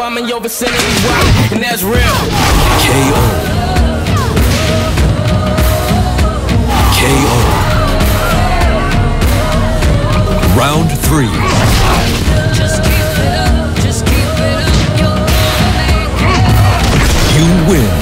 I'm in your vicinity, right? and that's real. KO. KO. Round three. you win.